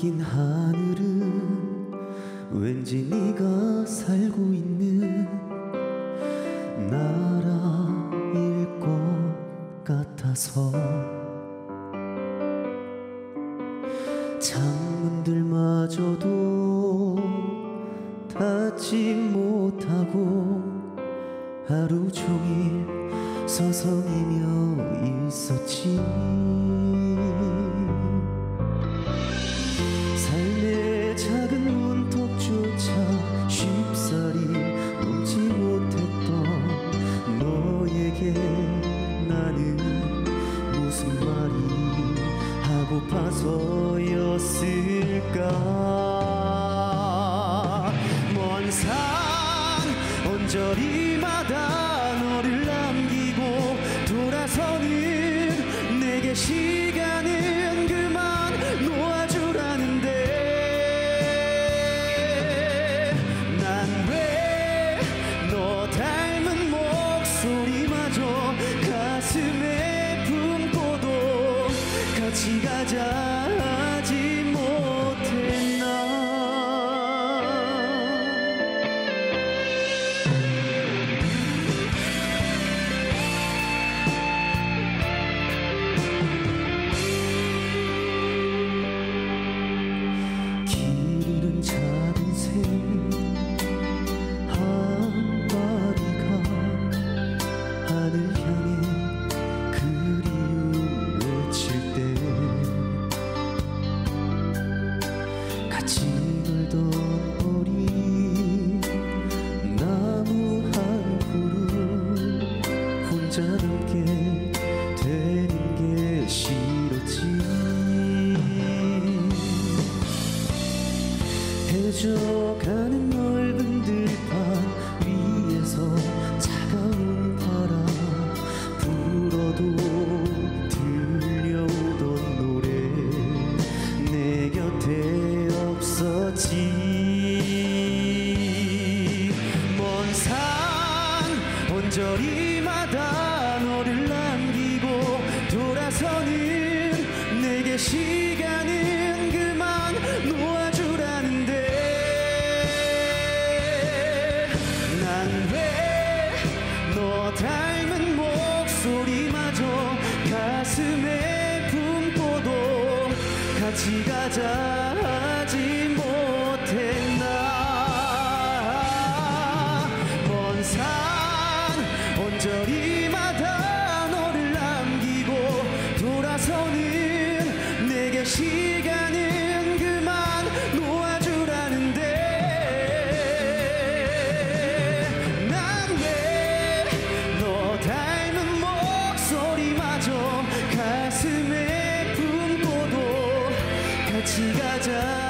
긴 하늘은 왠지 네가 살고 있는 나라일 것 같아서. 창문들마저도 닫지 못하고 하루 종일 서성이며 있었지 하고파서였을까? 먼 산 언저리마다 너를 남기고 돌아서는 내게 시 놀던 어린 나무 한 그루 혼자 남게 되는 게 싫었지. 헤져가는 시간은 그만 놓아주라는데 난 왜 너 닮은 목소리마저 가슴에 품고도 같이 가자 하지 못했나. 먼산 언저리 같이 가자.